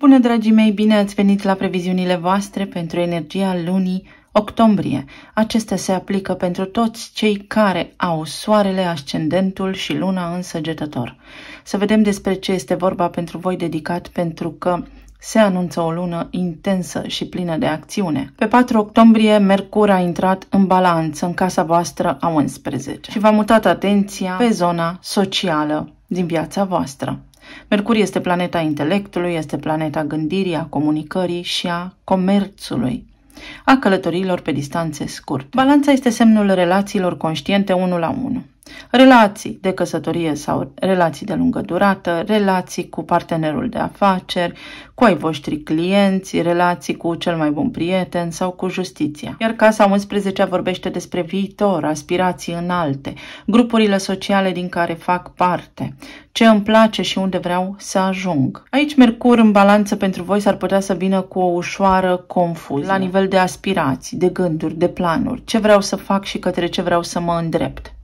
Bună, dragii mei, bine ați venit la previziunile voastre pentru energia lunii octombrie. Acestea se aplică pentru toți cei care au soarele, ascendentul și luna în săgetător. Să vedem despre ce este vorba pentru voi dedicat, pentru că se anunță o lună intensă și plină de acțiune. Pe 4 octombrie, Mercur a intrat în balanță în casa voastră a 11 și v-a mutat atenția pe zona socială din viața voastră. Mercur este planeta intelectului, este planeta gândirii, a comunicării și a comerțului, a călătorilor pe distanțe scurte. Balanța este semnul relațiilor conștiente unul la unul. Relații de căsătorie sau relații de lungă durată, relații cu partenerul de afaceri, cu ai voștri clienți, relații cu cel mai bun prieten sau cu justiția. Iar Casa 11 vorbește despre viitor, aspirații înalte, grupurile sociale din care fac parte, ce îmi place și unde vreau să ajung. Aici Mercur în balanță pentru voi s-ar putea să vină cu o ușoară confuzie la nivel de aspirații, de gânduri, de planuri, ce vreau să fac și către ce vreau să mă îndrept.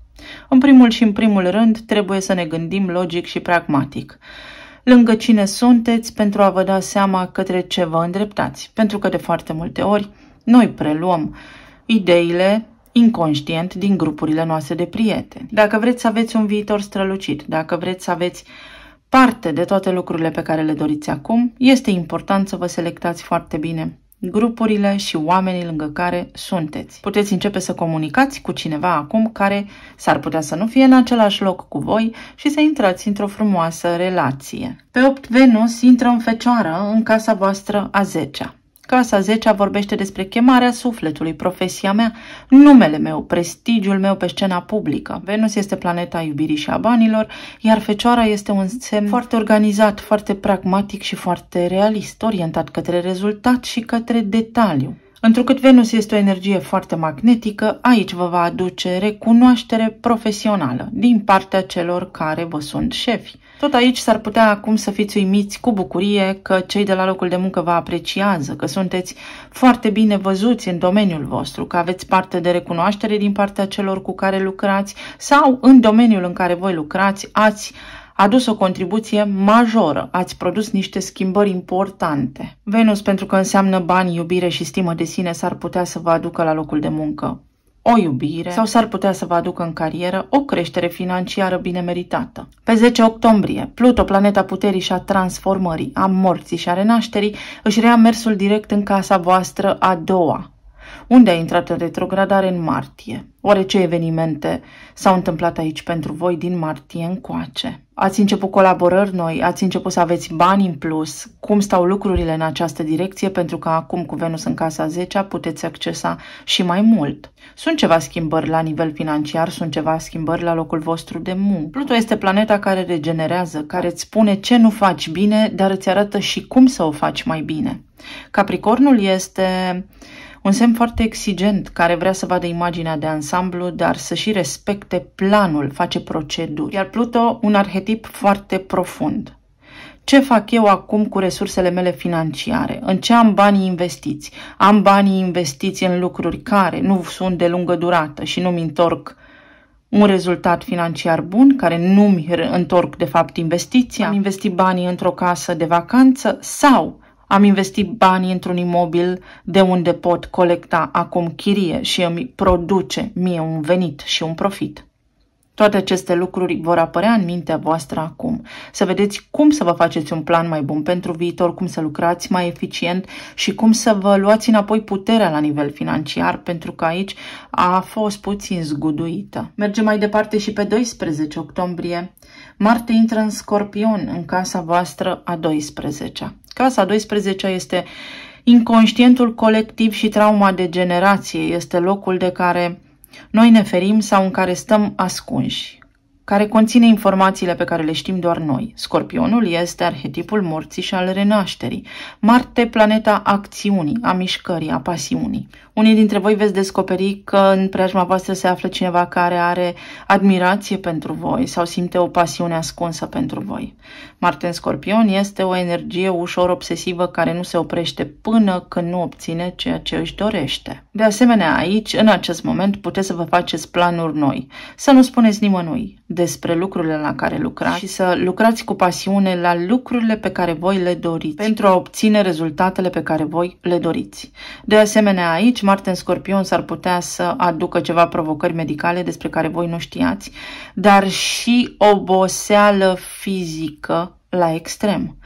În primul și în primul rând, trebuie să ne gândim logic și pragmatic. Lângă cine sunteți pentru a vă da seama către ce vă îndreptați. Pentru că de foarte multe ori noi preluăm ideile inconștient din grupurile noastre de prieteni. Dacă vreți să aveți un viitor strălucit, dacă vreți să aveți parte de toate lucrurile pe care le doriți acum, este important să vă selectați foarte bine grupurile și oamenii lângă care sunteți. Puteți începe să comunicați cu cineva acum care s-ar putea să nu fie în același loc cu voi și să intrați într-o frumoasă relație. Pe 8 Venus intră în fecioară în casa voastră a 10 Casa 10 vorbește despre chemarea sufletului, profesia mea, numele meu, prestigiul meu pe scena publică. Venus este planeta iubirii și a banilor, iar Fecioara este un semn foarte organizat, foarte pragmatic și foarte realist, orientat către rezultat și către detaliu. Întrucât Venus este o energie foarte magnetică, aici vă va aduce recunoaștere profesională din partea celor care vă sunt șefi. Tot aici s-ar putea acum să fiți uimiți cu bucurie că cei de la locul de muncă vă apreciază, că sunteți foarte bine văzuți în domeniul vostru, că aveți parte de recunoaștere din partea celor cu care lucrați sau în domeniul în care voi lucrați ați adus o contribuție majoră, ați produs niște schimbări importante. Venus, pentru că înseamnă bani, iubire și stimă de sine, s-ar putea să vă aducă la locul de muncă o iubire sau s-ar putea să vă aducă în carieră o creștere financiară bine meritată. Pe 10 octombrie, Pluto, planeta puterii și a transformării, a morții și a renașterii, își rea mersul direct în casa voastră a doua, unde a intrat în retrogradare în martie. Oare ce evenimente s-au întâmplat aici pentru voi din martie încoace? Ați început colaborări noi, ați început să aveți bani în plus, cum stau lucrurile în această direcție, pentru că acum cu Venus în casa 10 puteți accesa și mai mult. Sunt ceva schimbări la nivel financiar, sunt ceva schimbări la locul vostru de muncă. Pluto este planeta care regenerează, care îți spune ce nu faci bine, dar îți arată și cum să o faci mai bine. Capricornul este un semn foarte exigent care vrea să vadă imaginea de ansamblu, dar să și respecte planul, face proceduri. Iar Pluto, un arhetip foarte profund. Ce fac eu acum cu resursele mele financiare? În ce am banii investiți? Am banii investiți în lucruri care nu sunt de lungă durată și nu-mi întorc un rezultat financiar bun, care nu-mi întorc de fapt investiția? Am investit banii într-o casă de vacanță sau am investit banii într-un imobil de unde pot colecta acum chirie și îmi produce mie un venit și un profit. Toate aceste lucruri vor apărea în mintea voastră acum. Să vedeți cum să vă faceți un plan mai bun pentru viitor, cum să lucrați mai eficient și cum să vă luați înapoi puterea la nivel financiar, pentru că aici a fost puțin zguduită. Mergem mai departe și pe 12 octombrie. Marte intră în Scorpion, în casa voastră a 12 Casa 12 este inconștientul colectiv și trauma de generație, este locul de care noi ne ferim sau în care stăm ascunși, care conține informațiile pe care le știm doar noi. Scorpionul este arhetipul morții și al renașterii. Marte, planeta acțiunii, a mișcării, a pasiunii. Unii dintre voi veți descoperi că în preajma voastră se află cineva care are admirație pentru voi sau simte o pasiune ascunsă pentru voi. Marte în Scorpion este o energie ușor obsesivă care nu se oprește până când nu obține ceea ce își dorește. De asemenea, aici, în acest moment, puteți să vă faceți planuri noi, să nu spuneți nimănui despre lucrurile la care lucrați și să lucrați cu pasiune la lucrurile pe care voi le doriți pentru a obține rezultatele pe care voi le doriți. De asemenea, aici, Marte în Scorpion s-ar putea să aducă ceva provocări medicale despre care voi nu știați, dar și oboseală fizică la extrem.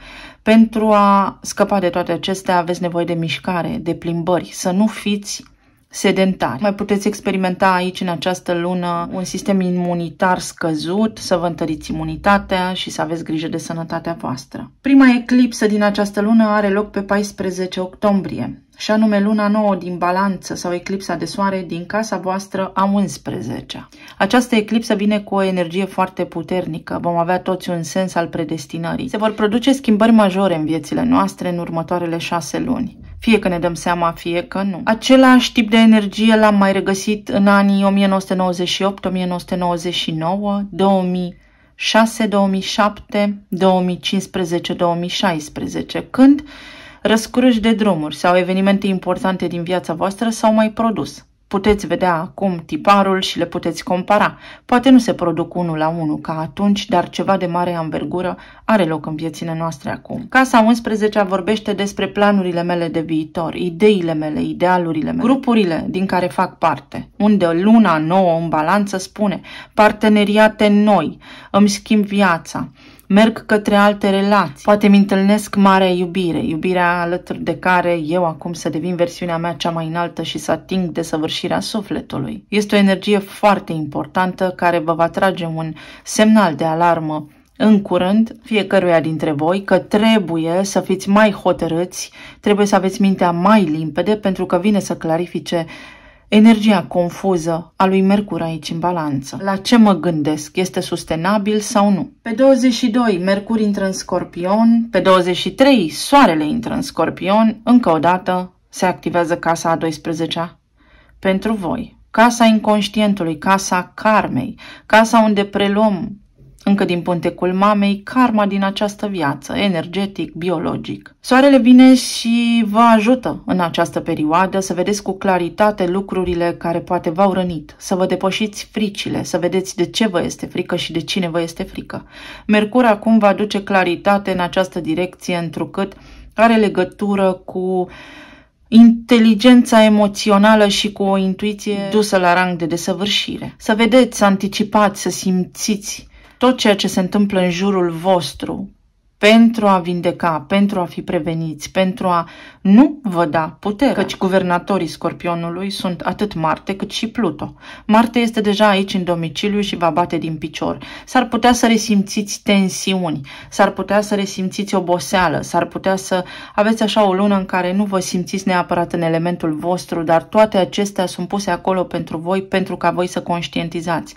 Pentru a scăpa de toate acestea aveți nevoie de mișcare, de plimbări, să nu fiți sedentari. Mai puteți experimenta aici în această lună un sistem imunitar scăzut, să vă întăriți imunitatea și să aveți grijă de sănătatea voastră. Prima eclipsă din această lună are loc pe 14 octombrie și anume luna nouă din balanță sau eclipsa de soare din casa voastră a 11 Această eclipsă vine cu o energie foarte puternică, vom avea toți un sens al predestinării. Se vor produce schimbări majore în viețile noastre în următoarele șase luni. Fie că ne dăm seama, fie că nu. Același tip de energie l-am mai regăsit în anii 1998, 1999, 2006, 2007, 2015, 2016, când Răscurâși de drumuri sau evenimente importante din viața voastră s-au mai produs. Puteți vedea acum tiparul și le puteți compara. Poate nu se produc unul la unul ca atunci, dar ceva de mare anvergură are loc în viețile noastre acum. Casa 11 vorbește despre planurile mele de viitor, ideile mele, idealurile mele, grupurile din care fac parte, unde luna nouă în balanță spune parteneriate noi, îmi schimb viața, merg către alte relații. Poate mi întâlnesc marea iubire, iubirea alături de care eu acum să devin versiunea mea cea mai înaltă și să ating desăvârșirea sufletului. Este o energie foarte importantă care vă va trage un semnal de alarmă în curând fiecăruia dintre voi că trebuie să fiți mai hotărâți, trebuie să aveți mintea mai limpede pentru că vine să clarifice Energia confuză a lui Mercur aici în balanță. La ce mă gândesc? Este sustenabil sau nu? Pe 22, Mercur intră în Scorpion. Pe 23, Soarele intră în Scorpion. Încă o dată se activează casa a 12-a. Pentru voi. Casa inconștientului, casa karmei, casa unde preluăm încă din pântecul mamei, karma din această viață, energetic, biologic. Soarele vine și vă ajută în această perioadă să vedeți cu claritate lucrurile care poate v-au rănit, să vă depășiți fricile, să vedeți de ce vă este frică și de cine vă este frică. Mercur acum va aduce claritate în această direcție, întrucât are legătură cu inteligența emoțională și cu o intuiție dusă la rang de desăvârșire. Să vedeți, să anticipați, să simțiți tot ceea ce se întâmplă în jurul vostru pentru a vindeca, pentru a fi preveniți, pentru a nu vă da putere, căci guvernatorii scorpionului sunt atât Marte cât și Pluto. Marte este deja aici în domiciliu și va bate din picior. S-ar putea să resimțiți tensiuni, s-ar putea să resimțiți oboseală, s-ar putea să aveți așa o lună în care nu vă simțiți neapărat în elementul vostru, dar toate acestea sunt puse acolo pentru voi, pentru ca voi să conștientizați.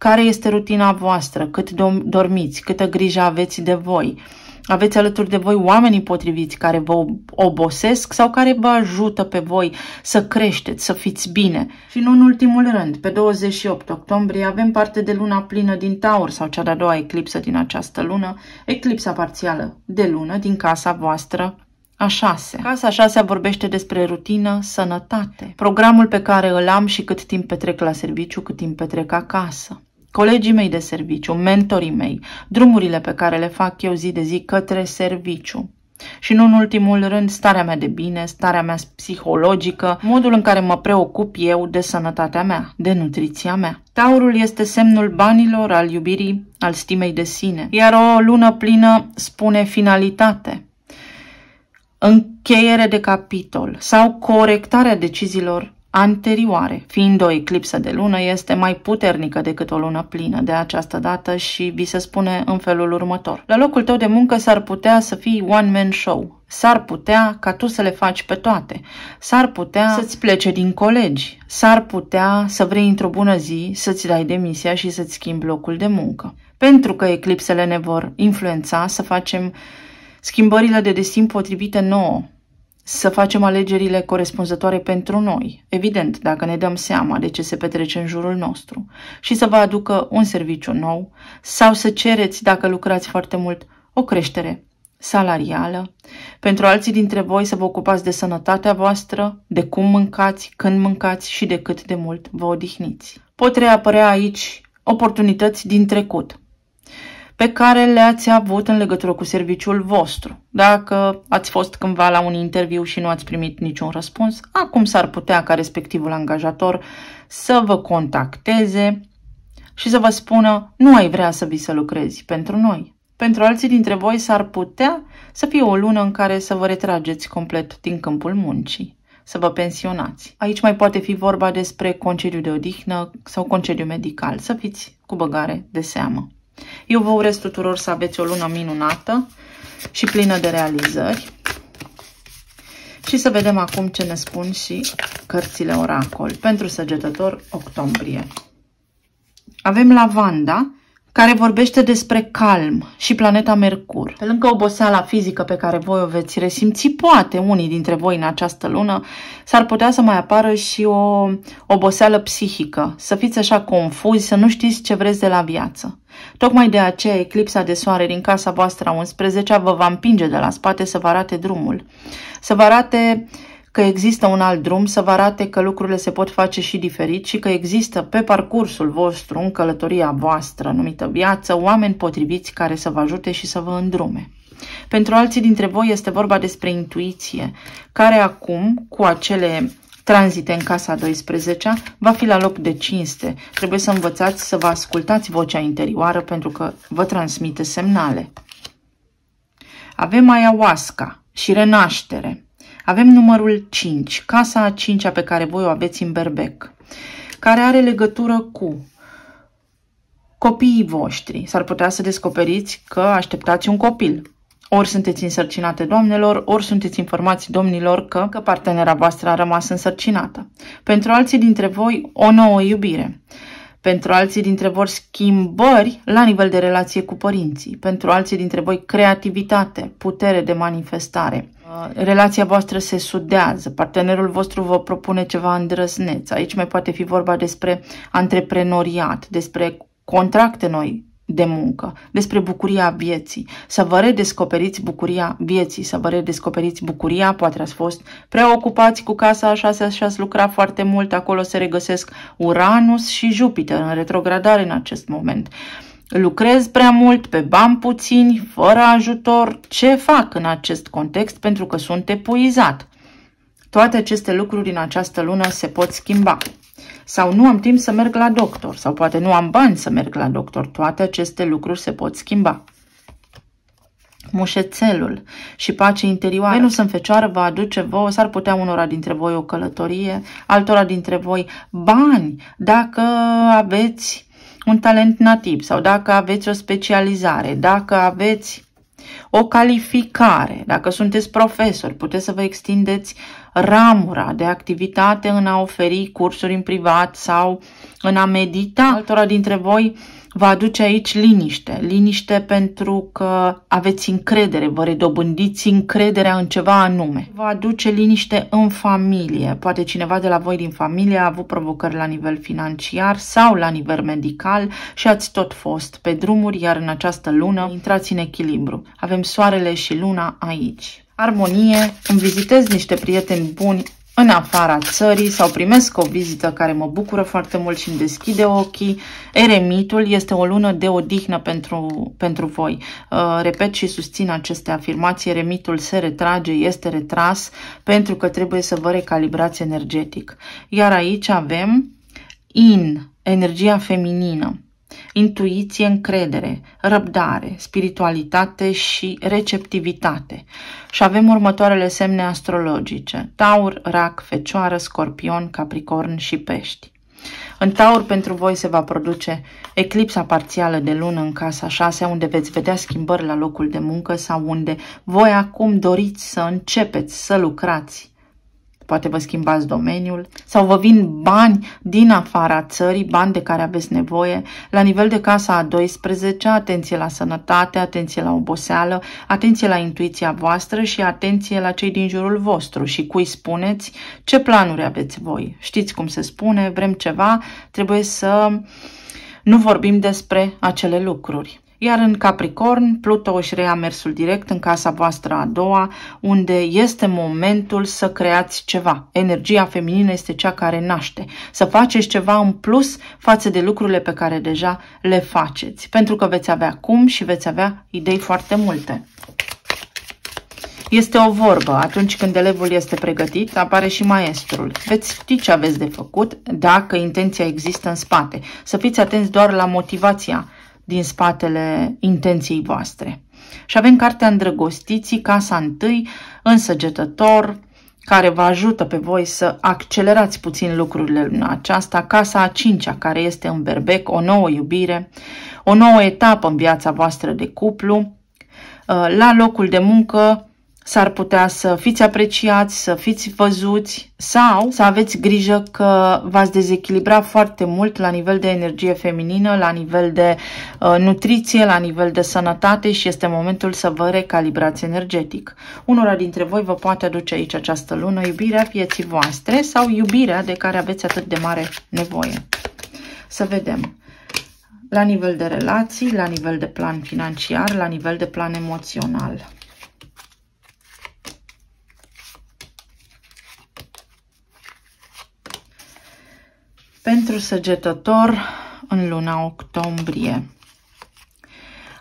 Care este rutina voastră? Cât dormiți? Câtă grijă aveți de voi? Aveți alături de voi oamenii potriviți care vă obosesc sau care vă ajută pe voi să creșteți, să fiți bine. Și nu în ultimul rând, pe 28 octombrie avem parte de luna plină din Taur sau cea de-a doua eclipsă din această lună, eclipsa parțială de lună din casa voastră a șase. Casa a șasea vorbește despre rutină, sănătate, programul pe care îl am și cât timp petrec la serviciu, cât timp petrec acasă colegii mei de serviciu, mentorii mei, drumurile pe care le fac eu zi de zi către serviciu. Și nu în ultimul rând starea mea de bine, starea mea psihologică, modul în care mă preocup eu de sănătatea mea, de nutriția mea. Taurul este semnul banilor, al iubirii, al stimei de sine, iar o lună plină spune finalitate, încheiere de capitol sau corectarea deciziilor anterioare, fiind o eclipsă de lună, este mai puternică decât o lună plină de această dată și vi se spune în felul următor. La locul tău de muncă s-ar putea să fii one-man show. S-ar putea ca tu să le faci pe toate. S-ar putea să-ți plece din colegi. S-ar putea să vrei într-o bună zi să-ți dai demisia și să-ți schimbi locul de muncă. Pentru că eclipsele ne vor influența să facem schimbările de destin potrivite nouă, să facem alegerile corespunzătoare pentru noi, evident, dacă ne dăm seama de ce se petrece în jurul nostru, și să vă aducă un serviciu nou sau să cereți, dacă lucrați foarte mult, o creștere salarială, pentru alții dintre voi să vă ocupați de sănătatea voastră, de cum mâncați, când mâncați și de cât de mult vă odihniți. Pot reapărea aici oportunități din trecut, pe care le-ați avut în legătură cu serviciul vostru. Dacă ați fost cândva la un interviu și nu ați primit niciun răspuns, acum s-ar putea ca respectivul angajator să vă contacteze și să vă spună nu ai vrea să vii să lucrezi pentru noi. Pentru alții dintre voi s-ar putea să fie o lună în care să vă retrageți complet din câmpul muncii, să vă pensionați. Aici mai poate fi vorba despre concediu de odihnă sau concediu medical, să fiți cu băgare de seamă. Eu vă urez tuturor să aveți o lună minunată și plină de realizări. Și să vedem acum ce ne spun și cărțile oracol pentru săgetător octombrie. Avem lavanda, care vorbește despre calm și planeta Mercur. Pe lângă oboseala fizică pe care voi o veți resimți, poate unii dintre voi în această lună, s-ar putea să mai apară și o oboseală psihică, să fiți așa confuzi, să nu știți ce vreți de la viață. Tocmai de aceea eclipsa de soare din casa voastră a 11 vă va împinge de la spate să vă arate drumul, să vă arate uh, că există un alt drum, să vă arate că lucrurile se pot face și diferit și că există pe parcursul vostru, în călătoria voastră numită viață, oameni potriviți care să vă ajute și să vă îndrume. Pentru alții dintre voi este vorba despre intuiție, care acum, cu acele tranzite în casa 12 va fi la loc de cinste. Trebuie să învățați să vă ascultați vocea interioară pentru că vă transmite semnale. Avem ayahuasca și renaștere. Avem numărul 5, casa a 5 -a pe care voi o aveți în berbec, care are legătură cu copiii voștri. S-ar putea să descoperiți că așteptați un copil. Ori sunteți însărcinate doamnelor, ori sunteți informați domnilor că, că partenera voastră a rămas însărcinată. Pentru alții dintre voi, o nouă iubire. Pentru alții dintre voi schimbări la nivel de relație cu părinții. Pentru alții dintre voi creativitate, putere de manifestare. Uh, relația voastră se sudează, partenerul vostru vă propune ceva îndrăzneț. Aici mai poate fi vorba despre antreprenoriat, despre contracte noi de muncă, despre bucuria vieții, să vă redescoperiți bucuria vieții, să vă redescoperiți bucuria, poate ați fost preocupați cu casa a șasea și ați lucrat foarte mult, acolo se regăsesc Uranus și Jupiter în retrogradare în acest moment. Uh, Lucrez prea mult, pe bani puțini, fără ajutor. Ce fac în acest context pentru că sunt epuizat? Toate aceste lucruri în această lună se pot schimba. Sau nu am timp să merg la doctor, sau poate nu am bani să merg la doctor. Toate aceste lucruri se pot schimba. Mușețelul și pace interioară. Venus în fecioară vă aduce vouă, s-ar putea unora dintre voi o călătorie, altora dintre voi bani, dacă aveți un talent nativ sau dacă aveți o specializare, dacă aveți o calificare, dacă sunteți profesori, puteți să vă extindeți ramura de activitate în a oferi cursuri în privat sau în a medita. Altora dintre voi vă aduce aici liniște. Liniște pentru că aveți încredere, vă redobândiți încrederea în ceva anume. Vă aduce liniște în familie. Poate cineva de la voi din familie a avut provocări la nivel financiar sau la nivel medical și ați tot fost pe drumuri, iar în această lună intrați în echilibru. Avem soarele și luna aici armonie, îmi vizitez niște prieteni buni în afara țării sau primesc o vizită care mă bucură foarte mult și îmi deschide ochii. Eremitul este o lună de odihnă pentru, pentru voi. Uh, repet și susțin aceste afirmații. Eremitul se retrage, este retras pentru că trebuie să vă recalibrați energetic. Iar aici avem in, energia feminină intuiție, încredere, răbdare, spiritualitate și receptivitate. Și avem următoarele semne astrologice, Taur, Rac, Fecioară, Scorpion, Capricorn și Pești. În Taur pentru voi se va produce eclipsa parțială de lună în casa 6, unde veți vedea schimbări la locul de muncă sau unde voi acum doriți să începeți să lucrați poate vă schimbați domeniul, sau vă vin bani din afara țării, bani de care aveți nevoie. La nivel de casa a 12, atenție la sănătate, atenție la oboseală, atenție la intuiția voastră și atenție la cei din jurul vostru și cui spuneți ce planuri aveți voi. Știți cum se spune, vrem ceva, trebuie să nu vorbim despre acele lucruri. Iar în Capricorn, Pluto își reia mersul direct în casa voastră a doua, unde este momentul să creați ceva. Energia feminină este cea care naște. Să faceți ceva în plus față de lucrurile pe care deja le faceți. Pentru că veți avea cum și veți avea idei foarte multe. Este o vorbă, atunci când elevul este pregătit, apare și maestrul. Veți ști ce aveți de făcut dacă intenția există în spate. Să fiți atenți doar la motivația din spatele intenției voastre. Și avem cartea Îndrăgostiții, casa întâi, însăgetător, care vă ajută pe voi să accelerați puțin lucrurile în aceasta, casa a cincea, care este în berbec, o nouă iubire, o nouă etapă în viața voastră de cuplu, la locul de muncă, s-ar putea să fiți apreciați, să fiți văzuți sau să aveți grijă că v-ați dezechilibra foarte mult la nivel de energie feminină, la nivel de uh, nutriție, la nivel de sănătate și este momentul să vă recalibrați energetic. Unora dintre voi vă poate aduce aici această lună iubirea vieții voastre sau iubirea de care aveți atât de mare nevoie. Să vedem la nivel de relații, la nivel de plan financiar, la nivel de plan emoțional. Pentru săgetător în luna octombrie.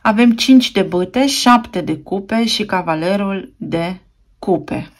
Avem 5 de băte, 7 de cupe și cavalerul de cupe.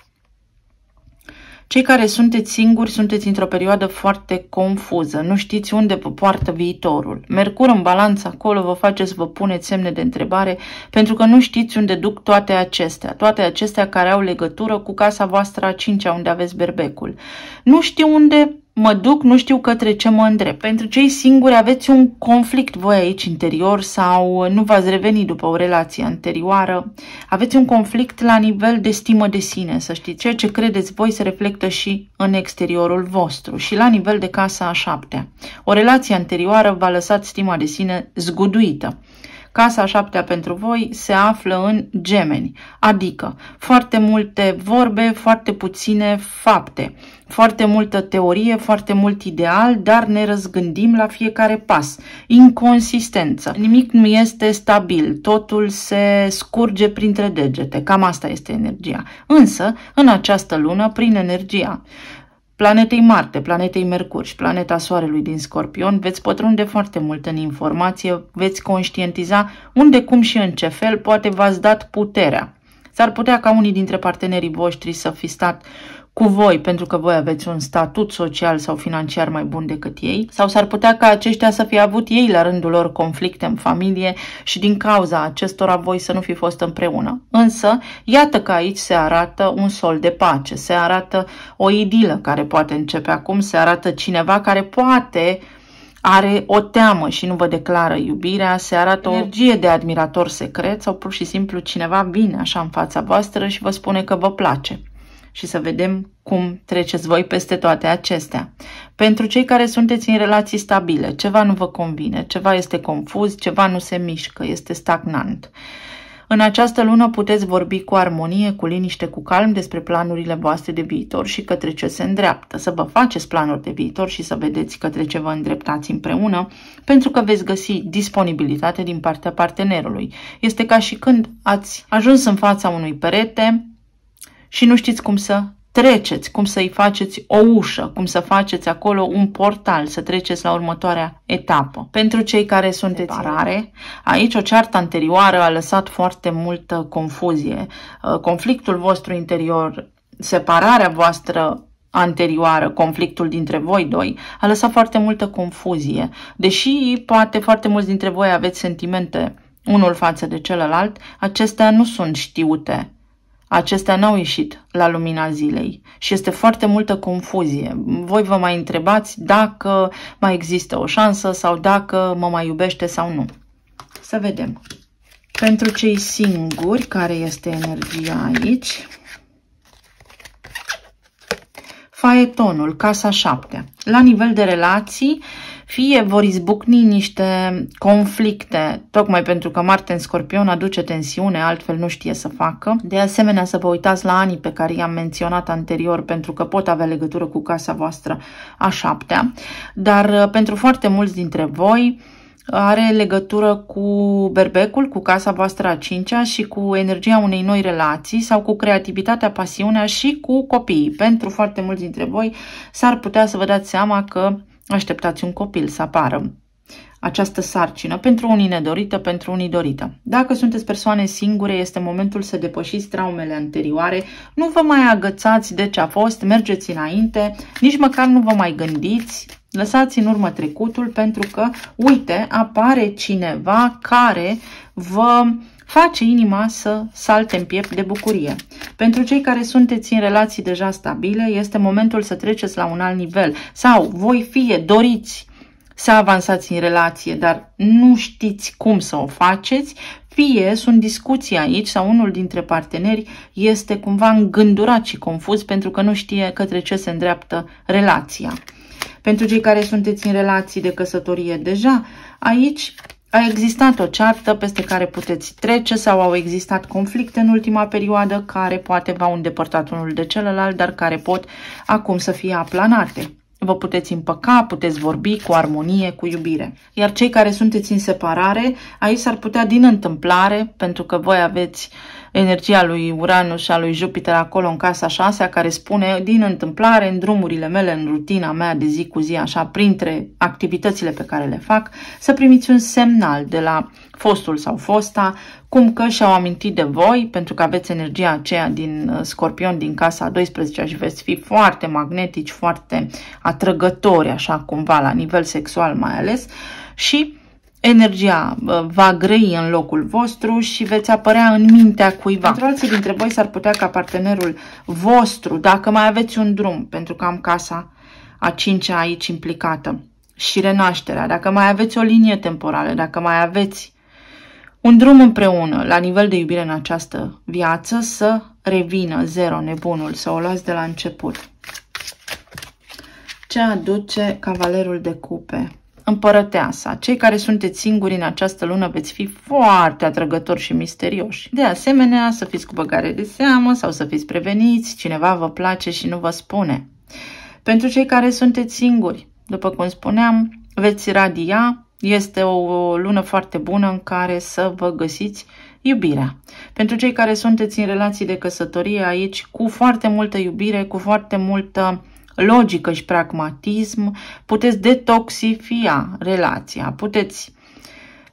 Cei care sunteți singuri sunteți într-o perioadă foarte confuză, nu știți unde vă poartă viitorul. Mercur în balanță acolo vă face să vă puneți semne de întrebare pentru că nu știți unde duc toate acestea, toate acestea care au legătură cu casa voastră a cincea unde aveți berbecul. Nu știu unde mă duc, nu știu către ce mă îndrept. Pentru cei singuri aveți un conflict voi aici interior sau nu v-ați revenit după o relație anterioară, aveți un conflict la nivel de stimă de sine, să știți. Ceea ce credeți voi se reflectă și în exteriorul vostru și la nivel de casa a șaptea. O relație anterioară v-a lăsat stima de sine zguduită. Casa a șaptea pentru voi se află în gemeni, adică foarte multe vorbe, foarte puține fapte, foarte multă teorie, foarte mult ideal, dar ne răzgândim la fiecare pas. Inconsistență. Nimic nu este stabil, totul se scurge printre degete. Cam asta este energia. Însă, în această lună, prin energia planetei Marte, planetei Mercur și planeta Soarelui din Scorpion, veți pătrunde foarte mult în informație, veți conștientiza unde, cum și în ce fel poate v-ați dat puterea. S-ar putea ca unii dintre partenerii voștri să fi stat cu voi pentru că voi aveți un statut social sau financiar mai bun decât ei, sau s-ar putea ca aceștia să fie avut ei la rândul lor conflicte în familie și din cauza acestora voi să nu fi fost împreună. Însă, iată că aici se arată un sol de pace, se arată o idilă care poate începe acum, se arată cineva care poate are o teamă și nu vă declară iubirea, se arată o energie de admirator secret sau pur și simplu cineva vine așa în fața voastră și vă spune că vă place și să vedem cum treceți voi peste toate acestea. Pentru cei care sunteți în relații stabile, ceva nu vă convine, ceva este confuz, ceva nu se mișcă, este stagnant. În această lună puteți vorbi cu armonie, cu liniște, cu calm despre planurile voastre de viitor și către ce se îndreaptă. Să vă faceți planuri de viitor și să vedeți către ce vă îndreptați împreună, pentru că veți găsi disponibilitate din partea partenerului. Este ca și când ați ajuns în fața unui perete, și nu știți cum să treceți, cum să-i faceți o ușă, cum să faceți acolo un portal, să treceți la următoarea etapă. Pentru cei care sunt separare, aici o ceartă anterioară a lăsat foarte multă confuzie. Uh, conflictul vostru interior, separarea voastră anterioară, conflictul dintre voi doi, a lăsat foarte multă confuzie. Deși poate foarte mulți dintre voi aveți sentimente unul față de celălalt, acestea nu sunt știute Acestea n-au ieșit la lumina zilei și este foarte multă confuzie. Voi vă mai întrebați dacă mai există o șansă sau dacă mă mai iubește sau nu. Să vedem. Pentru cei singuri, care este energia aici? Faetonul, casa 7. La nivel de relații, fie vor izbucni niște conflicte, tocmai pentru că Marte în Scorpion aduce tensiune, altfel nu știe să facă. De asemenea, să vă uitați la anii pe care i-am menționat anterior, pentru că pot avea legătură cu casa voastră a șaptea. Dar uh, pentru foarte mulți dintre voi, are legătură cu berbecul, cu casa voastră a cincea și cu energia unei noi relații sau cu creativitatea, pasiunea și cu copiii. Pentru foarte mulți dintre voi s-ar putea să vă dați seama că așteptați un copil să apară. Această sarcină, pentru unii nedorită, pentru unii dorită. Dacă sunteți persoane singure, este momentul să depășiți traumele anterioare, nu vă mai agățați de ce a fost, mergeți înainte, nici măcar nu vă mai gândiți, lăsați în urmă trecutul pentru că, uite, apare cineva care vă face inima să salte în piept de bucurie. Pentru cei care sunteți în relații deja stabile, este momentul să treceți la un alt nivel sau voi fie doriți să avansați în relație, dar nu știți cum să o faceți, fie sunt discuții aici sau unul dintre parteneri este cumva îngândurat și confuz pentru că nu știe către ce se îndreaptă relația. Pentru cei care sunteți în relații de căsătorie deja, aici a existat o ceartă peste care puteți trece sau au existat conflicte în ultima perioadă care poate v-au îndepărtat unul de celălalt, dar care pot acum să fie aplanate. Vă puteți împăca, puteți vorbi cu armonie, cu iubire. Iar cei care sunteți în separare, aici s-ar putea din întâmplare, pentru că voi aveți energia lui Uranus și a lui Jupiter acolo în casa 6 care spune din întâmplare în drumurile mele, în rutina mea de zi cu zi, așa, printre activitățile pe care le fac, să primiți un semnal de la fostul sau fosta, cum că și-au amintit de voi, pentru că aveți energia aceea din uh, scorpion, din casa 12 și veți fi foarte magnetici, foarte atrăgători, așa cumva, la nivel sexual mai ales, și energia uh, va grăi în locul vostru și veți apărea în mintea cuiva. Pentru alții dintre voi s-ar putea ca partenerul vostru, dacă mai aveți un drum, pentru că am casa a cincea aici implicată, și renașterea, dacă mai aveți o linie temporală, dacă mai aveți un drum împreună la nivel de iubire în această viață să revină zero nebunul, să o luați de la început. Ce aduce cavalerul de cupe? Împărăteasa, cei care sunteți singuri în această lună veți fi foarte atrăgători și misterioși. De asemenea, să fiți cu băgare de seamă sau să fiți preveniți, cineva vă place și nu vă spune. Pentru cei care sunteți singuri, după cum spuneam, veți radia este o lună foarte bună în care să vă găsiți iubirea. Pentru cei care sunteți în relații de căsătorie aici, cu foarte multă iubire, cu foarte multă logică și pragmatism, puteți detoxifia relația, puteți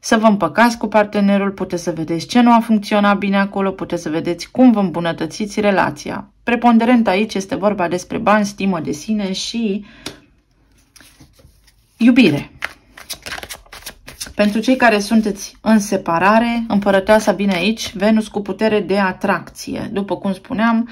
să vă împăcați cu partenerul, puteți să vedeți ce nu a funcționat bine acolo, puteți să vedeți cum vă îmbunătățiți relația. Preponderent aici este vorba despre bani, stimă de sine și iubire. Pentru cei care sunteți în separare, împărăteasa vine aici, Venus cu putere de atracție. După cum spuneam,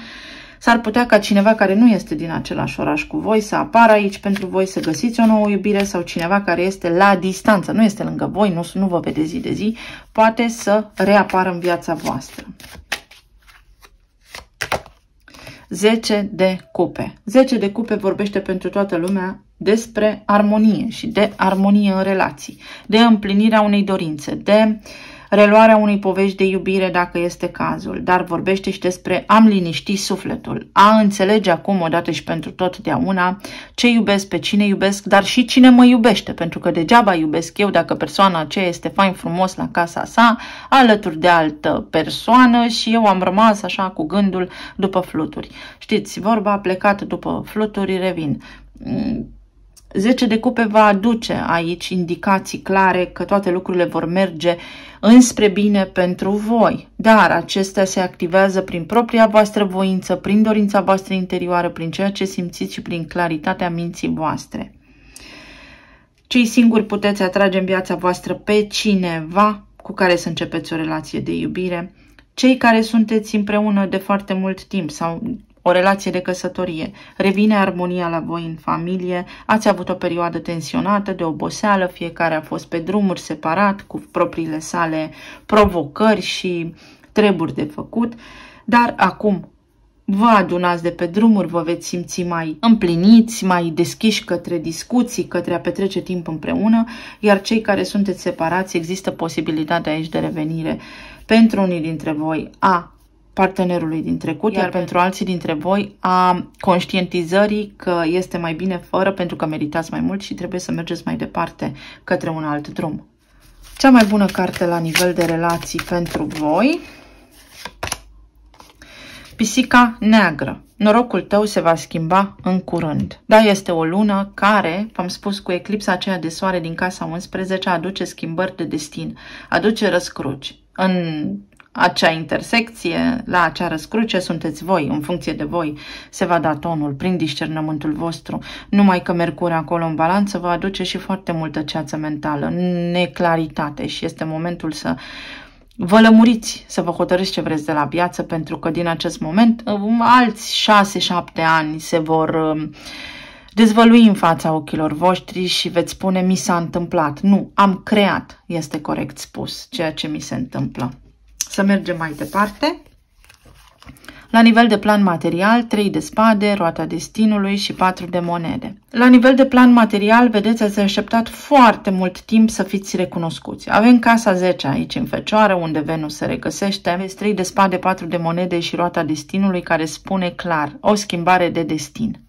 s-ar putea ca cineva care nu este din același oraș cu voi să apară aici pentru voi, să găsiți o nouă iubire sau cineva care este la distanță, nu este lângă voi, nu, nu vă vede zi de zi, poate să reapară în viața voastră. 10 de cupe. 10 de cupe vorbește pentru toată lumea despre armonie și de armonie în relații, de împlinirea unei dorințe, de reluarea unei povești de iubire dacă este cazul, dar vorbește și despre am liniști sufletul, a înțelege acum odată și pentru totdeauna ce iubesc, pe cine iubesc, dar și cine mă iubește, pentru că degeaba iubesc eu dacă persoana aceea este fain frumos la casa sa, alături de altă persoană și eu am rămas așa cu gândul după fluturi. Știți, vorba a plecat după fluturi, revin 10 de cupe va aduce aici indicații clare că toate lucrurile vor merge înspre bine pentru voi, dar acestea se activează prin propria voastră voință, prin dorința voastră interioară, prin ceea ce simțiți și prin claritatea minții voastre. Cei singuri puteți atrage în viața voastră pe cineva cu care să începeți o relație de iubire, cei care sunteți împreună de foarte mult timp sau o relație de căsătorie, revine armonia la voi în familie, ați avut o perioadă tensionată de oboseală, fiecare a fost pe drumuri separat, cu propriile sale provocări și treburi de făcut, dar acum vă adunați de pe drumuri, vă veți simți mai împliniți, mai deschiși către discuții, către a petrece timp împreună, iar cei care sunteți separați, există posibilitatea aici de revenire. Pentru unii dintre voi a partenerului din trecut, iar, iar pentru alții dintre voi a conștientizării că este mai bine fără pentru că meritați mai mult și trebuie să mergeți mai departe către un alt drum. Cea mai bună carte la nivel de relații pentru voi Pisica neagră. Norocul tău se va schimba în curând. Da, este o lună care, v-am spus, cu eclipsa aceea de soare din casa 11, aduce schimbări de destin, aduce răscruci. În acea intersecție, la acea răscruce, sunteți voi, în funcție de voi, se va da tonul prin discernământul vostru. Numai că Mercur acolo în balanță vă aduce și foarte multă ceață mentală, neclaritate și este momentul să vă lămuriți, să vă hotărâți ce vreți de la viață, pentru că din acest moment um, alți 6-7 ani se vor um, dezvălui în fața ochilor voștri și veți spune mi s-a întâmplat. Nu, am creat, este corect spus, ceea ce mi se întâmplă. Să mergem mai departe. La nivel de plan material, 3 de spade, roata destinului și 4 de monede. La nivel de plan material, vedeți, ați așteptat foarte mult timp să fiți recunoscuți. Avem casa 10 aici în fecioară, unde Venus se regăsește. Aveți 3 de spade, 4 de monede și roata destinului care spune clar o schimbare de destin.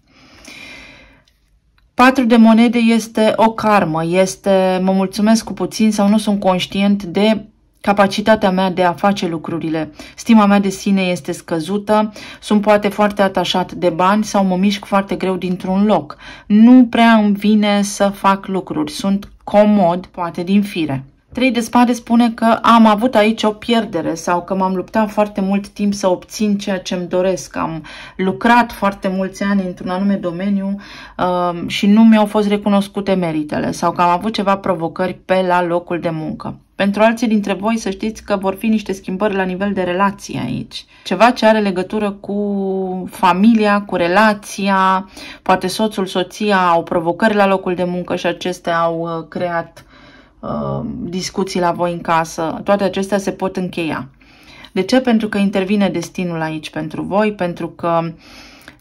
4 de monede este o karmă, este mă mulțumesc cu puțin sau nu sunt conștient de capacitatea mea de a face lucrurile. Stima mea de sine este scăzută, sunt poate foarte atașat de bani sau mă mișc foarte greu dintr-un loc. Nu prea îmi vine să fac lucruri, sunt comod, poate din fire. Trei de spade spune că am avut aici o pierdere sau că m-am luptat foarte mult timp să obțin ceea ce îmi doresc. Am lucrat foarte mulți ani într-un anume domeniu uh, și nu mi-au fost recunoscute meritele sau că am avut ceva provocări pe la locul de muncă. Pentru alții dintre voi să știți că vor fi niște schimbări la nivel de relație aici. Ceva ce are legătură cu familia, cu relația, poate soțul, soția au provocări la locul de muncă și acestea au uh, creat uh, discuții la voi în casă. Toate acestea se pot încheia. De ce? Pentru că intervine destinul aici pentru voi, pentru că uh,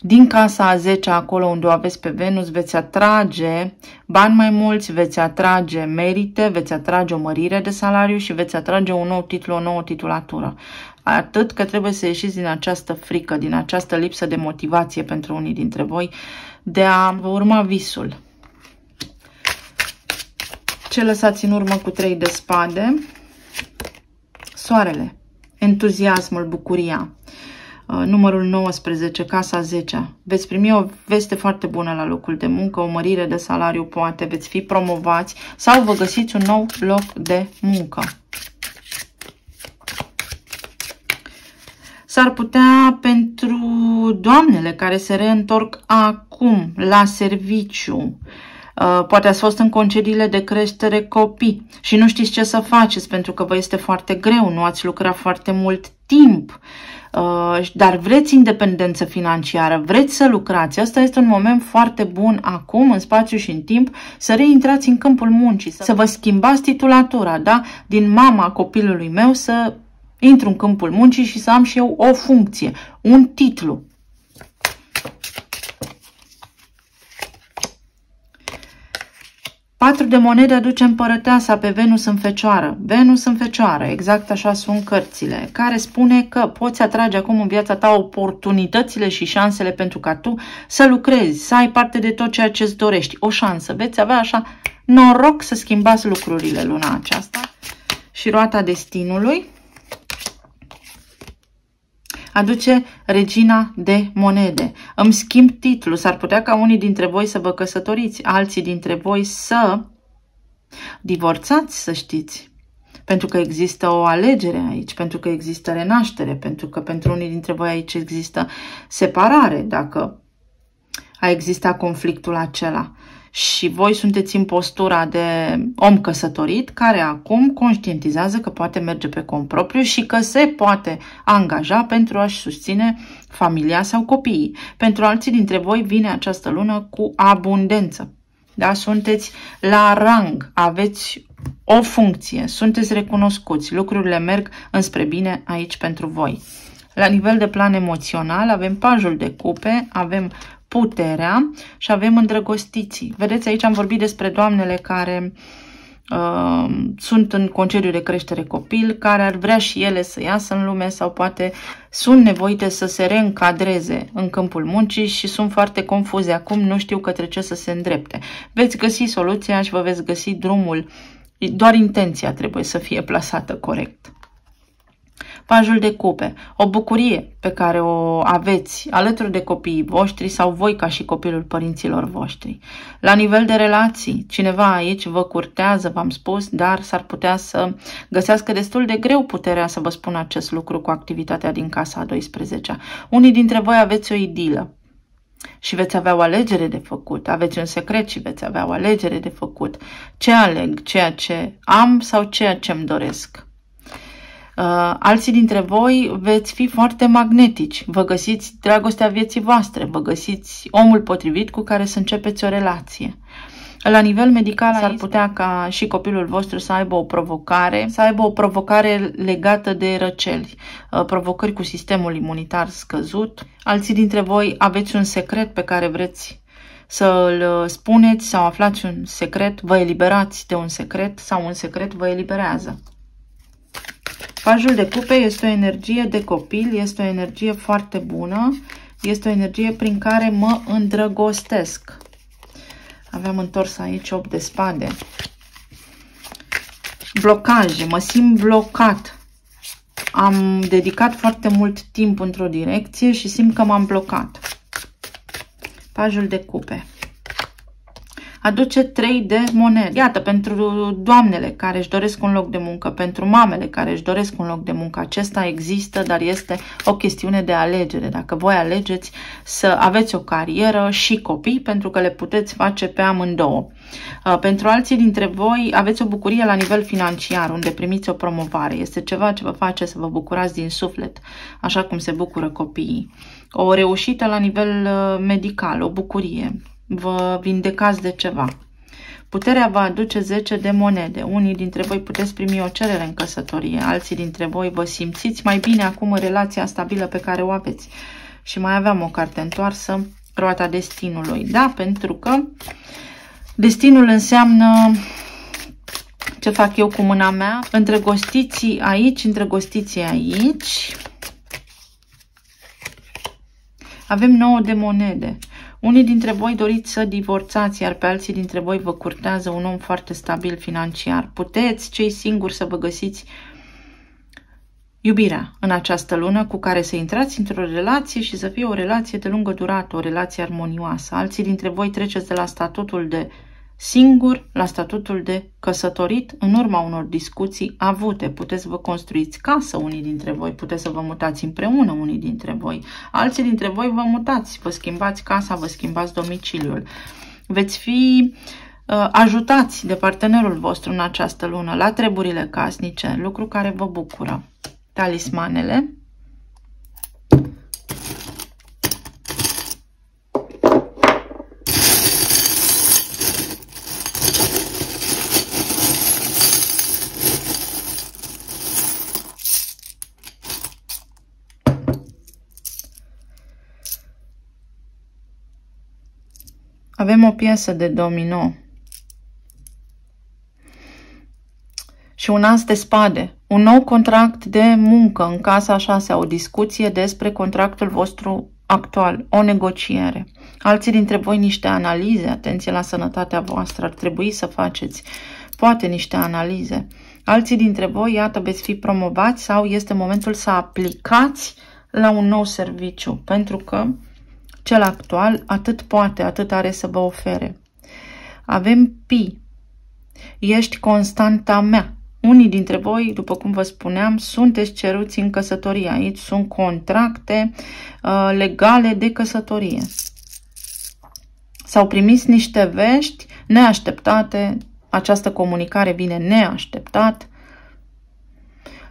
din casa a 10, acolo unde o aveți pe Venus, veți atrage bani mai mulți, veți atrage merite, veți atrage o mărire de salariu și veți atrage un nou titlu, o nouă titulatură. Atât că trebuie să ieșiți din această frică, din această lipsă de motivație pentru unii dintre voi de a vă urma visul. Ce lăsați în urmă cu trei de spade? Soarele, entuziasmul, bucuria. Uh, numărul 19, casa 10. Veți primi o veste foarte bună la locul de muncă, o mărire de salariu poate, veți fi promovați sau vă găsiți un nou loc de muncă. S-ar putea pentru doamnele care se reîntorc acum la serviciu, Uh, poate ați fost în concediile de creștere copii și nu știți ce să faceți pentru că vă este foarte greu, nu ați lucrat foarte mult timp, uh, dar vreți independență financiară, vreți să lucrați. Asta este un moment foarte bun acum, în spațiu și în timp, să reintrați în câmpul muncii, să vă schimbați titulatura, da? Din mama copilului meu să intru în câmpul muncii și să am și eu o funcție, un titlu. Patru de monede aduce împărăteasa pe Venus în fecioară. Venus în fecioară, exact așa sunt cărțile, care spune că poți atrage acum în viața ta oportunitățile și șansele pentru ca tu să lucrezi, să ai parte de tot ceea ce îți dorești. O șansă. Veți avea așa noroc să schimbați lucrurile luna aceasta. Și roata destinului aduce regina de monede. Îmi schimb titlul. S-ar putea ca unii dintre voi să vă căsătoriți, alții dintre voi să divorțați, să știți. Pentru că există o alegere aici, pentru că există renaștere, pentru că pentru unii dintre voi aici există separare, dacă a existat conflictul acela și voi sunteți în postura de om căsătorit care acum conștientizează că poate merge pe cont propriu și că se poate angaja pentru a-și susține familia sau copiii. Pentru alții dintre voi vine această lună cu abundență. Da? Sunteți la rang, aveți o funcție, sunteți recunoscuți, lucrurile merg înspre bine aici pentru voi. La nivel de plan emoțional avem pajul de cupe, avem puterea și avem îndrăgostiții. Vedeți, aici am vorbit despre doamnele care uh, sunt în concediu de creștere copil, care ar vrea și ele să iasă în lume sau poate sunt nevoite să se reîncadreze în câmpul muncii și sunt foarte confuze acum, nu știu către ce să se îndrepte. Veți găsi soluția și vă veți găsi drumul, doar intenția trebuie să fie plasată corect pajul de cupe, o bucurie pe care o aveți alături de copiii voștri sau voi ca și copilul părinților voștri. La nivel de relații, cineva aici vă curtează, v-am spus, dar s-ar putea să găsească destul de greu puterea să vă spun acest lucru cu activitatea din casa a 12 -a. Unii dintre voi aveți o idilă, și veți avea o alegere de făcut. Aveți un secret și veți avea o alegere de făcut. Ce aleg? Ceea ce am sau ceea ce îmi doresc? Uh, alții dintre voi veți fi foarte magnetici, vă găsiți dragostea vieții voastre, vă găsiți omul potrivit cu care să începeți o relație. La nivel medical s-ar putea ca și copilul vostru să aibă o provocare, să aibă o provocare legată de răceli, uh, provocări cu sistemul imunitar scăzut. Alții dintre voi aveți un secret pe care vreți să-l spuneți sau aflați un secret, vă eliberați de un secret sau un secret vă eliberează. Pajul de cupe este o energie de copil, este o energie foarte bună, este o energie prin care mă îndrăgostesc. Aveam întors aici 8 de spade. Blocaje, mă simt blocat. Am dedicat foarte mult timp într-o direcție și simt că m-am blocat. Pajul de cupe aduce 3 de monede. Iată, pentru doamnele care își doresc un loc de muncă, pentru mamele care își doresc un loc de muncă, acesta există, dar este o chestiune de alegere. Dacă voi alegeți să aveți o carieră și copii, pentru că le puteți face pe amândouă. Uh, pentru alții dintre voi aveți o bucurie la nivel financiar, unde primiți o promovare. Este ceva ce vă face să vă bucurați din suflet, așa cum se bucură copiii. O reușită la nivel uh, medical, o bucurie vă vindecați de ceva. Puterea va aduce 10 de monede. Unii dintre voi puteți primi o cerere în căsătorie, alții dintre voi vă simțiți mai bine acum în relația stabilă pe care o aveți. Și mai aveam o carte întoarsă, roata destinului. Da, pentru că destinul înseamnă ce fac eu cu mâna mea, între gostiții aici, între gostiții aici. Avem 9 de monede. Unii dintre voi doriți să divorțați, iar pe alții dintre voi vă curtează un om foarte stabil financiar. Puteți cei singuri să vă găsiți iubirea în această lună cu care să intrați într-o relație și să fie o relație de lungă durată, o relație armonioasă. Alții dintre voi treceți de la statutul de singur la statutul de căsătorit în urma unor discuții avute. Puteți să vă construiți casă unii dintre voi, puteți să vă mutați împreună unii dintre voi. Alții dintre voi vă mutați, vă schimbați casa, vă schimbați domiciliul. Veți fi uh, ajutați de partenerul vostru în această lună la treburile casnice, lucru care vă bucură. Talismanele Avem o piesă de domino și un as de spade. Un nou contract de muncă în casa șasea, o discuție despre contractul vostru actual, o negociere. Alții dintre voi niște analize, atenție la sănătatea voastră, ar trebui să faceți poate niște analize. Alții dintre voi, iată, veți fi promovați sau este momentul să aplicați la un nou serviciu, pentru că cel actual atât poate, atât are să vă ofere. Avem pi. Ești constanta mea. Unii dintre voi, după cum vă spuneam, sunteți ceruți în căsătorie. Aici sunt contracte uh, legale de căsătorie. S-au primit niște vești neașteptate. Această comunicare vine neașteptat.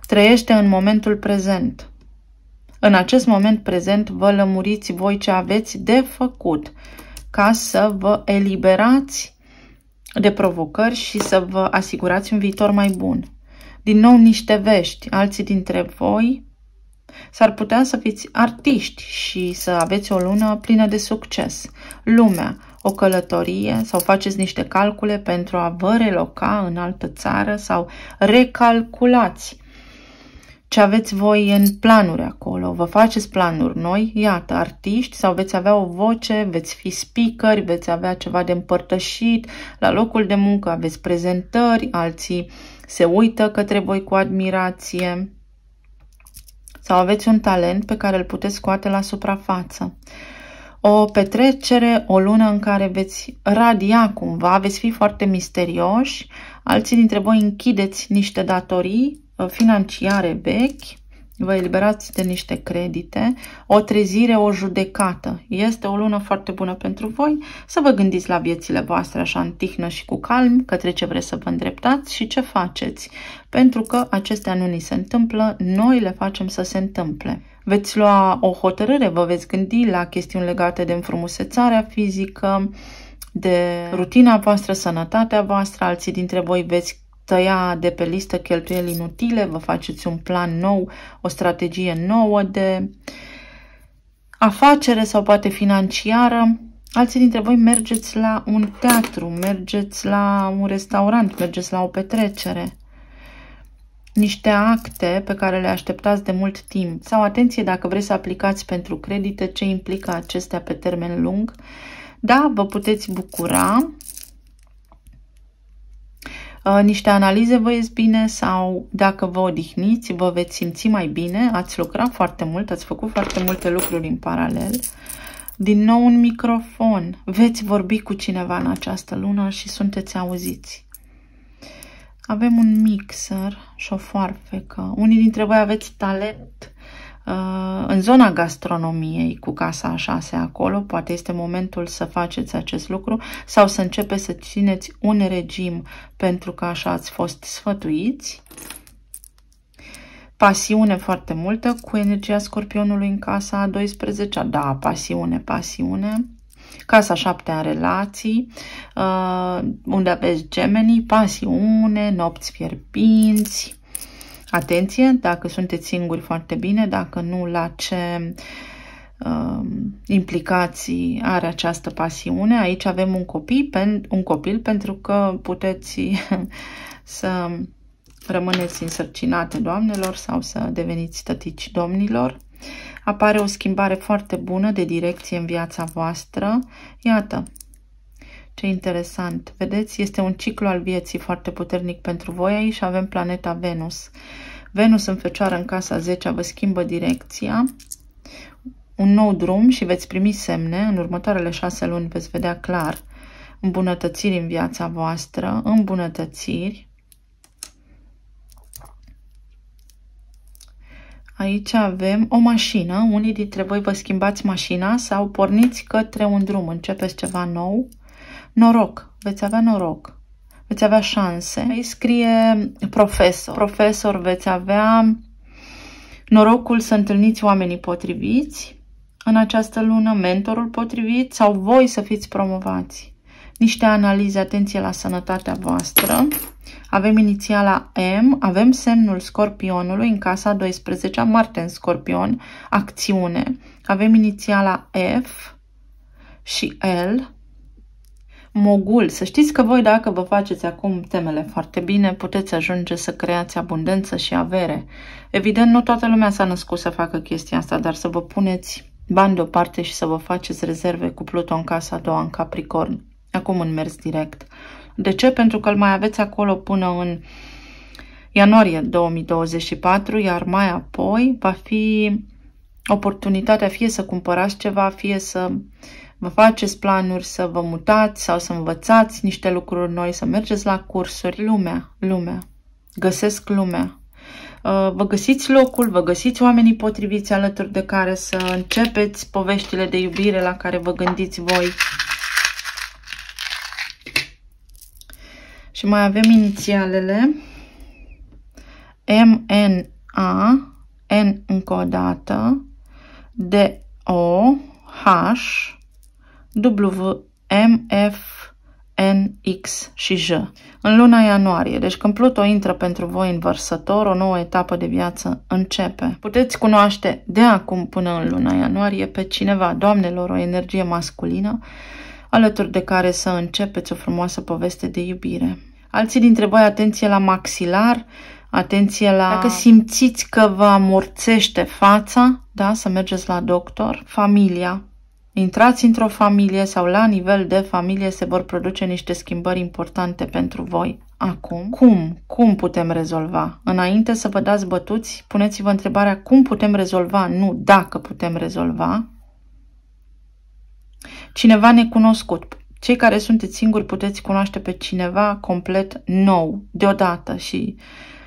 Trăiește în momentul prezent. În acest moment prezent vă lămuriți voi ce aveți de făcut ca să vă eliberați de provocări și să vă asigurați un viitor mai bun. Din nou niște vești, alții dintre voi S-ar putea să fiți artiști și să aveți o lună plină de succes. Lumea, o călătorie sau faceți niște calcule pentru a vă reloca în altă țară sau recalculați ce aveți voi în planuri acolo. Vă faceți planuri noi, iată, artiști sau veți avea o voce, veți fi speaker, veți avea ceva de împărtășit, la locul de muncă aveți prezentări, alții se uită către voi cu admirație sau aveți un talent pe care îl puteți scoate la suprafață. O petrecere, o lună în care veți radia cumva, veți fi foarte misterioși, alții dintre voi închideți niște datorii uh, financiare vechi, vă eliberați de niște credite, o trezire, o judecată. Este o lună foarte bună pentru voi să vă gândiți la viețile voastre așa în tihnă și cu calm, către ce vreți să vă îndreptați și ce faceți. Pentru că acestea nu ni se întâmplă, noi le facem să se întâmple. Veți lua o hotărâre, vă veți gândi la chestiuni legate de înfrumusețarea fizică, de rutina voastră, sănătatea voastră, alții dintre voi veți tăia de pe listă cheltuieli inutile, vă faceți un plan nou, o strategie nouă de afacere sau poate financiară. Alții dintre voi mergeți la un teatru, mergeți la un restaurant, mergeți la o petrecere. Niște acte pe care le așteptați de mult timp. Sau atenție dacă vreți să aplicați pentru credite, ce implică acestea pe termen lung. Da, vă puteți bucura Uh, niște analize vă ies bine sau dacă vă odihniți, vă veți simți mai bine, ați lucrat foarte mult, ați făcut foarte multe lucruri în paralel. Din nou un microfon, veți vorbi cu cineva în această lună și sunteți auziți. Avem un mixer și o foarfecă. Unii dintre voi aveți talent Uh, în zona gastronomiei cu casa a șase acolo, poate este momentul să faceți acest lucru sau să începeți să țineți un regim pentru că așa ați fost sfătuiți. Pasiune foarte multă cu energia scorpionului în casa a 12 Da, pasiune, pasiune. Casa 7 a relații, uh, unde aveți gemeni, pasiune, nopți fierbinți, Atenție, dacă sunteți singuri foarte bine, dacă nu, la ce uh, implicații are această pasiune. Aici avem un copil, pen, un copil pentru că puteți să rămâneți însărcinate doamnelor sau să deveniți tătici domnilor. Apare o schimbare foarte bună de direcție în viața voastră. Iată, ce interesant! Vedeți, este un ciclu al vieții foarte puternic pentru voi aici avem planeta Venus. Venus în Fecioară în casa 10 vă schimbă direcția, un nou drum și veți primi semne. În următoarele șase luni veți vedea clar îmbunătățiri în viața voastră, îmbunătățiri. Aici avem o mașină. Unii dintre voi vă schimbați mașina sau porniți către un drum, începeți ceva nou. Noroc, veți avea noroc, veți avea șanse. Aici scrie profesor. Profesor veți avea norocul să întâlniți oamenii potriviți în această lună, mentorul potrivit sau voi să fiți promovați. Niște analize, atenție la sănătatea voastră. Avem inițiala M, avem semnul scorpionului în casa 12, Marte în scorpion, acțiune. Avem inițiala F și L, mogul. Să știți că voi, dacă vă faceți acum temele foarte bine, puteți ajunge să creați abundență și avere. Evident, nu toată lumea s-a născut să facă chestia asta, dar să vă puneți bani deoparte și să vă faceți rezerve cu Pluton casa a doua în Capricorn. Acum în mers direct. De ce? Pentru că îl mai aveți acolo până în ianuarie 2024, iar mai apoi va fi oportunitatea fie să cumpărați ceva, fie să vă faceți planuri să vă mutați sau să învățați niște lucruri noi, să mergeți la cursuri. Lumea, lumea, găsesc lumea. Uh, vă găsiți locul, vă găsiți oamenii potriviți alături de care să începeți poveștile de iubire la care vă gândiți voi. Și mai avem inițialele M, N, A, N încă o dată, D, O, H, WMFL N, X și J. În luna ianuarie, deci când Pluto intră pentru voi în vărsător, o nouă etapă de viață începe. Puteți cunoaște de acum până în luna ianuarie pe cineva, doamnelor, o energie masculină, alături de care să începeți o frumoasă poveste de iubire. Alții dintre voi, atenție la maxilar, atenție la... Dacă simțiți că vă amorțește fața, da, să mergeți la doctor, familia, Intrați într-o familie sau la nivel de familie se vor produce niște schimbări importante pentru voi. Acum, cum? Cum putem rezolva? Înainte să vă dați bătuți, puneți-vă întrebarea cum putem rezolva, nu dacă putem rezolva. Cineva necunoscut. Cei care sunteți singuri puteți cunoaște pe cineva complet nou, deodată și uh,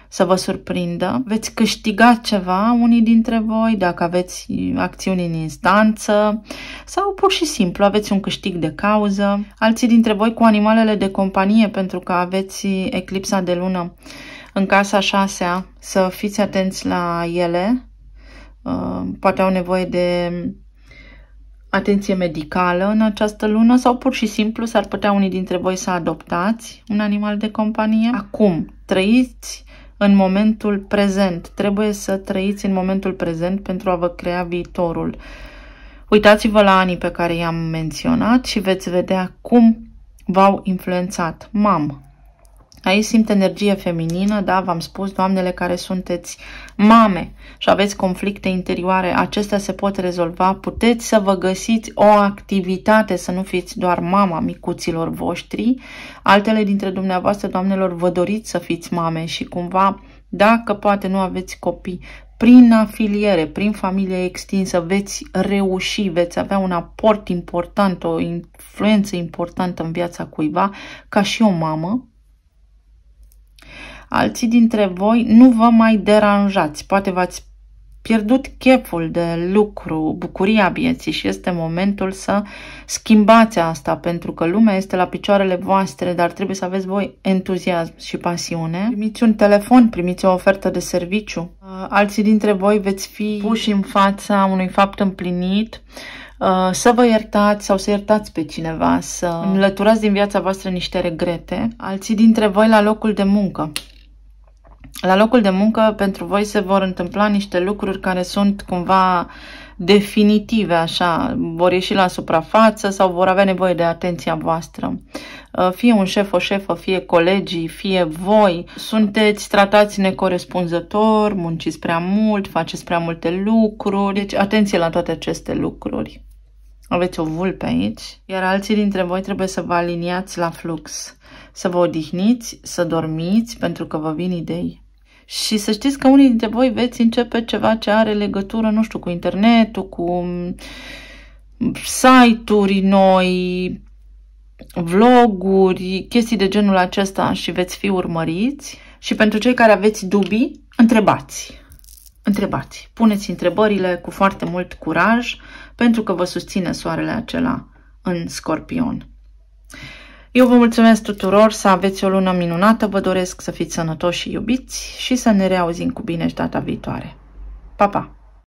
să vă surprindă. Veți câștiga ceva unii dintre voi dacă aveți acțiuni în instanță sau pur și simplu aveți un câștig de cauză. Alții dintre voi cu animalele de companie pentru că aveți eclipsa de lună în casa șasea să fiți atenți la ele. Uh, poate au nevoie de atenție medicală în această lună sau pur și simplu s-ar putea unii dintre voi să adoptați un animal de companie. Acum, trăiți în momentul prezent. Trebuie să trăiți în momentul prezent pentru a vă crea viitorul. Uitați-vă la anii pe care i-am menționat și veți vedea cum v-au influențat. Mam, Aici simt energie feminină, da, v-am spus, doamnele care sunteți mame și aveți conflicte interioare, acestea se pot rezolva. Puteți să vă găsiți o activitate, să nu fiți doar mama micuților voștri. Altele dintre dumneavoastră, doamnelor, vă doriți să fiți mame și cumva, dacă poate nu aveți copii, prin afiliere, prin familie extinsă, veți reuși, veți avea un aport important, o influență importantă în viața cuiva, ca și o mamă, Alții dintre voi nu vă mai deranjați. Poate v-ați pierdut cheful de lucru, bucuria vieții și este momentul să schimbați asta pentru că lumea este la picioarele voastre, dar trebuie să aveți voi entuziasm și pasiune. Primiți un telefon, primiți o ofertă de serviciu. Alții dintre voi veți fi puși în fața unui fapt împlinit, să vă iertați sau să iertați pe cineva, să înlăturați din viața voastră niște regrete. Alții dintre voi la locul de muncă la locul de muncă pentru voi se vor întâmpla niște lucruri care sunt cumva definitive, așa, vor ieși la suprafață sau vor avea nevoie de atenția voastră. Uh, fie un șef, o șefă, fie colegii, fie voi, sunteți tratați necorespunzător, munciți prea mult, faceți prea multe lucruri, deci atenție la toate aceste lucruri. Aveți o vulpe aici, iar alții dintre voi trebuie să vă aliniați la flux, să vă odihniți, să dormiți, pentru că vă vin idei. Și să știți că unii dintre voi veți începe ceva ce are legătură, nu știu, cu internetul, cu site-uri noi, vloguri, chestii de genul acesta și veți fi urmăriți. Și pentru cei care aveți dubii, întrebați. Întrebați. Puneți întrebările cu foarte mult curaj pentru că vă susține soarele acela în scorpion. Eu vă mulțumesc tuturor să aveți o lună minunată, vă doresc să fiți sănătoși și iubiți și să ne reauzim cu bine și data viitoare. Pa, pa!